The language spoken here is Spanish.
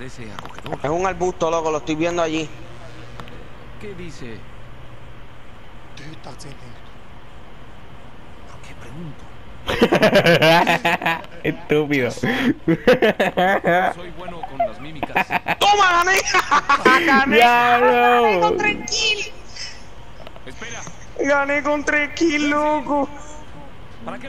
Parece acogedor. Es un arbusto, loco, lo estoy viendo allí. ¿Qué dice? ¿Por qué pregunto? Estúpido. Soy bueno con las mímicas. ¡Toma, la gané! ¡Gané! Con 3 kills! Espera, ¡Gané con 3 kills, loco! ¿para qué